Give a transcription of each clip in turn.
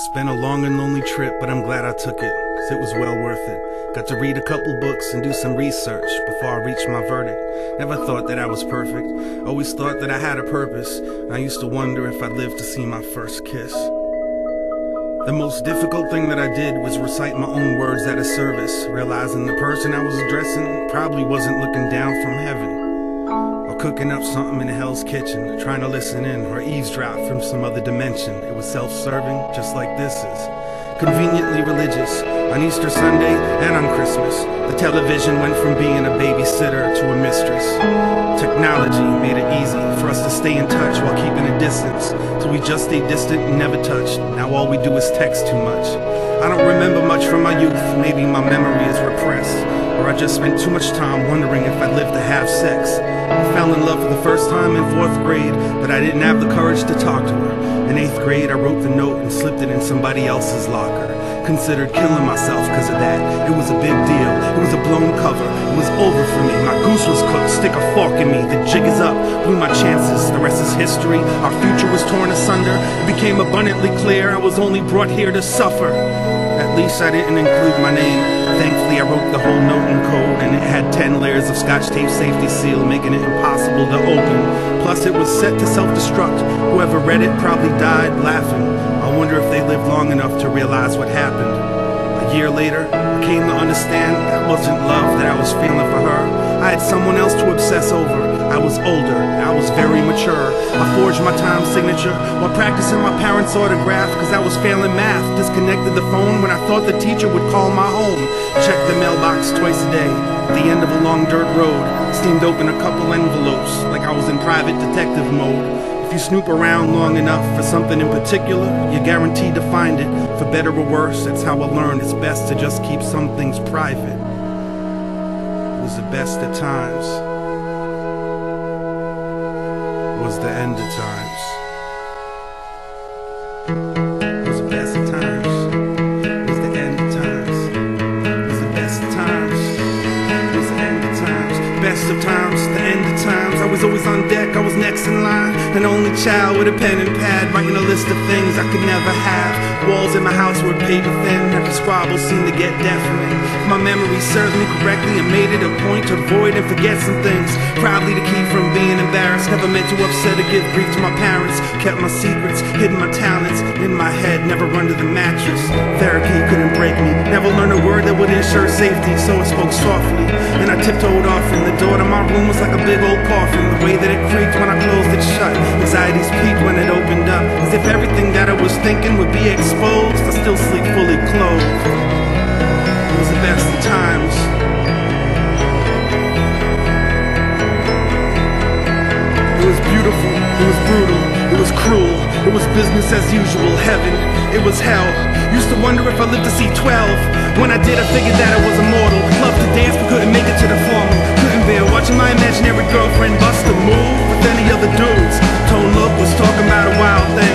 It's been a long and lonely trip, but I'm glad I took it, cause it was well worth it. Got to read a couple books and do some research before I reached my verdict. Never thought that I was perfect, always thought that I had a purpose. I used to wonder if I'd live to see my first kiss. The most difficult thing that I did was recite my own words at a service, realizing the person I was addressing probably wasn't looking down from heaven cooking up something in Hell's Kitchen, trying to listen in or eavesdrop from some other dimension. It was self serving, just like this is. Conveniently religious, on Easter Sunday and on Christmas, the television went from being a babysitter to a mistress. Technology made it easy for us to stay in touch while keeping a distance, so we just stayed distant and never touched. Now all we do is text too much. I don't remember much from my youth, maybe my memory is repressed. Or I just spent too much time wondering if I'd live to have sex. I fell in love for the first time in fourth grade, but I didn't have the courage to talk to her. In eighth grade, I wrote the note and slipped it in somebody else's locker. Considered killing myself because of that. It was a big deal. It was a blown cover. It was over for me. Stick a fork in me. The jig is up. Blew my chances. The rest is history. Our future was torn asunder. It became abundantly clear I was only brought here to suffer. At least I didn't include my name. Thankfully, I wrote the whole note in code, and it had 10 layers of scotch tape safety seal, making it impossible to open. Plus, it was set to self destruct. Whoever read it probably died laughing. I wonder if they lived long enough to realize what happened. A year later, came to understand that wasn't love that I was feeling for her. I had someone else to obsess over. I was older, I was very mature. I forged my time signature while practicing my parents' autograph because I was failing math. Disconnected the phone when I thought the teacher would call my home. Checked the mailbox twice a day. At the end of a long dirt road, steamed open a couple envelopes like I was in private detective mode. If you snoop around long enough for something in particular, you're guaranteed to find it. For better or worse, that's how I learned it's best to just keep some things private. It was the best of times was the end of times. An only child with a pen and pad, writing a list of things I could never have. Walls in my house were paper thin, every squabble seemed to get deafening. My memory serves me correctly and made it a point to avoid and forget some things. Probably to keep from being embarrassed. Never meant to upset or give grief to my parents. Kept my secrets, hidden my talents in my head, never under the mattress. Therapy couldn't break me. Never learned a word that would ensure safety, so I spoke softly. And I tiptoed off, and the door to my room was like a big old coffin. The way that it creaked when I closed it shut. Anxieties peaked it was business as usual, heaven, it was hell. Used to wonder if I lived to see 12. When I did, I figured that I was immortal. Loved to dance, but couldn't make it to the formal. Couldn't bear watching my imaginary girlfriend bust a move with any other dudes. Tone Loc was talking about a wild thing,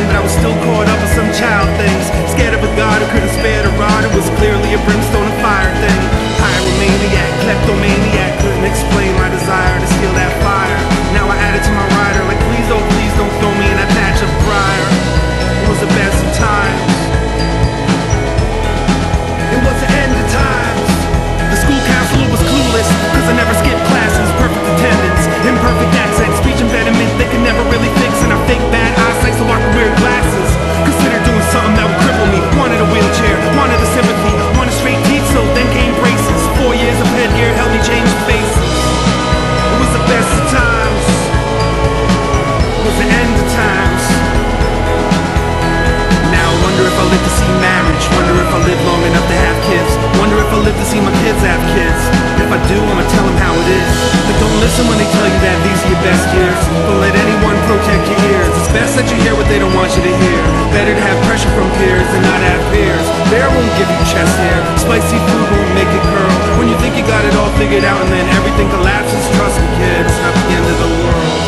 I do, I'ma tell them how it is. But don't listen when they tell you that these are your best years. Don't let anyone protect your ears. It's best that you hear what they don't want you to hear. Better to have pressure from peers than not have peers. Bear won't give you chest hair. Spicy food won't make it curl. When you think you got it all figured out and then everything collapses, trust me, kid, it's not the end of the world.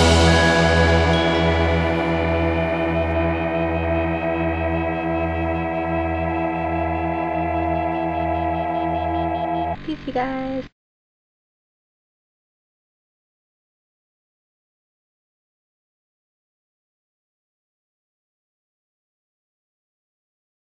Guys.